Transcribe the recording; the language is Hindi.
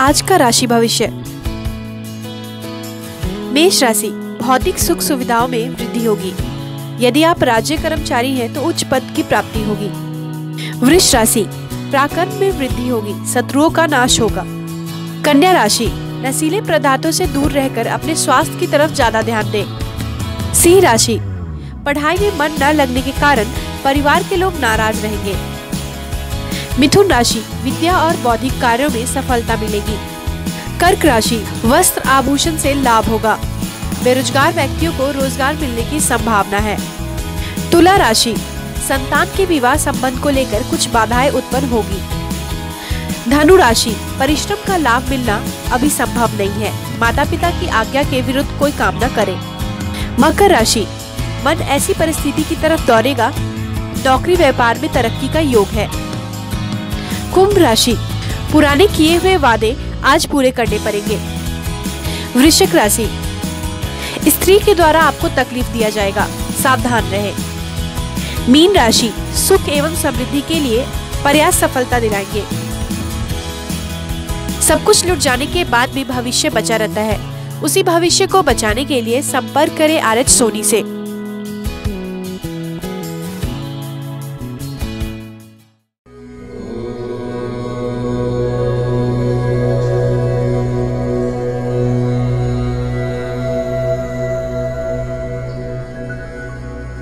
आज का राशि भविष्य। मेष राशि, भौतिक सुख सुविधाओं में वृद्धि होगी। यदि आप राज्य कर्मचारी हैं तो उच्च पद की प्राप्ति होगी। वृष राशि, प्राकर्म में वृद्धि होगी, शत्रुओं का नाश होगा। कन्या राशि, नशीले पदार्थों से दूर रहकर अपने स्वास्थ्य की तरफ़ ज़्यादा ध्यान दें। सिंह राशि, पढ़ाई में मन न लगने के कारण परिवार के लोग नाराज़ रहेंगे। मिथुन राशि विद्या और बौद्धिक कार्यों में सफलता मिलेगी। कर्क राशि वस्त्र आभूषण से लाभ होगा। बेरोजगार व्यक्तियों को रोज़गार मिलने की संभावना है। तुला राशि संतान के विवाह संबंध को लेकर कुछ बाधाएँ उत्पन्न होगी। धनु राशि परिश्रम का लाभ मिलना अभी संभव नहीं है। माता पिता की आज्ञा के विरुद्ध कोई काम न करे। मकर राशि मन ऐसी परिस्थिति की तरफ़ दौड़ेगा। नौकरी व्यापार में तरक्की का योग है। कुंभ राशि। पुराने किए हुए वादे आज पूरे करने पड़ेंगे। वृश्चिक राशि। स्त्री के द्वारा आपको तकलीफ़ दिया जाएगा। सावधान रहे। मीन राशि सुख एवं समृद्धि के लिए प्रयास सफलता दिलाएँगे। सब कुछ लुट जाने के बाद भी भविष्य बचा रहता है। उसी भविष्य को बचाने के लिए संपर्क करें आर एच सोनी से।